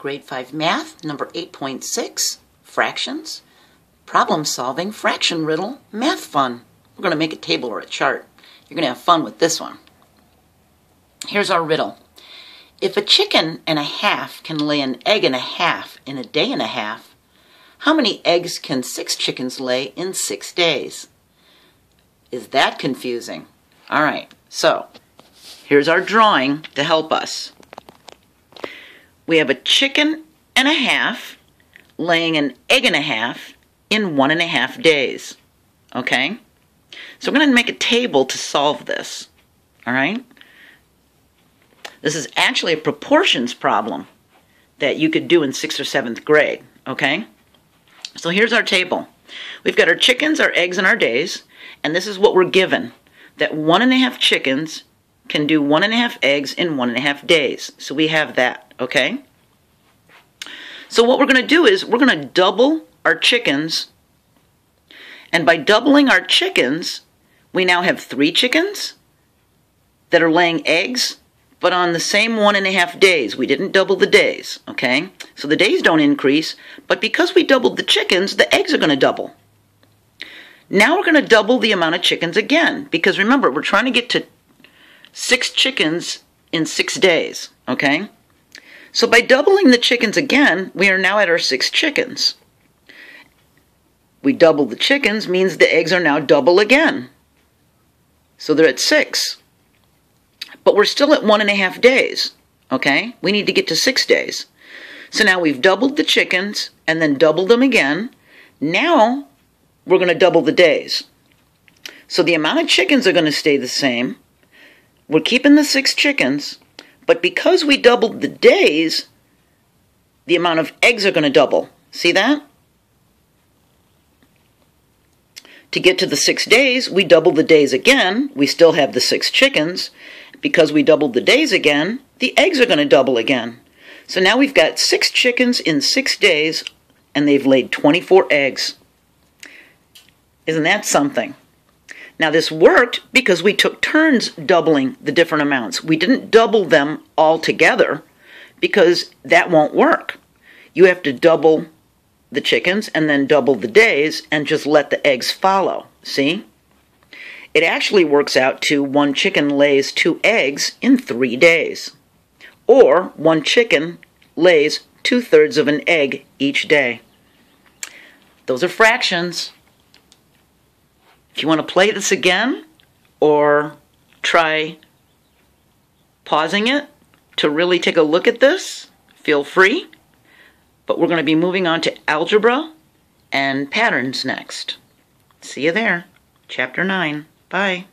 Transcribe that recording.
Grade 5 Math, number 8.6, Fractions, Problem Solving, Fraction Riddle, Math Fun. We're going to make a table or a chart. You're going to have fun with this one. Here's our riddle. If a chicken and a half can lay an egg and a half in a day and a half, how many eggs can six chickens lay in six days? Is that confusing? All right, so here's our drawing to help us. We have a chicken and a half laying an egg and a half in one and a half days. Okay? So I'm going to make a table to solve this. All right? This is actually a proportions problem that you could do in sixth or seventh grade. Okay? So here's our table. We've got our chickens, our eggs, and our days, and this is what we're given that one and a half chickens can do one and a half eggs in one and a half days. So we have that, okay? So what we're going to do is we're going to double our chickens. And by doubling our chickens, we now have three chickens that are laying eggs, but on the same one and a half days. We didn't double the days, okay? So the days don't increase, but because we doubled the chickens, the eggs are going to double. Now we're going to double the amount of chickens again, because remember, we're trying to get to six chickens in six days, okay? So by doubling the chickens again, we are now at our six chickens. We double the chickens means the eggs are now double again. So they're at six. But we're still at one and a half days, okay? We need to get to six days. So now we've doubled the chickens and then doubled them again. Now we're going to double the days. So the amount of chickens are going to stay the same, we're keeping the six chickens, but because we doubled the days, the amount of eggs are going to double. See that? To get to the six days, we double the days again. We still have the six chickens. Because we doubled the days again, the eggs are going to double again. So now we've got six chickens in six days, and they've laid 24 eggs. Isn't that something? Now, this worked because we took turns doubling the different amounts. We didn't double them all together because that won't work. You have to double the chickens and then double the days and just let the eggs follow. See? It actually works out to one chicken lays two eggs in three days. Or one chicken lays two thirds of an egg each day. Those are fractions. If you want to play this again or try pausing it to really take a look at this, feel free. But we're going to be moving on to algebra and patterns next. See you there. Chapter 9. Bye.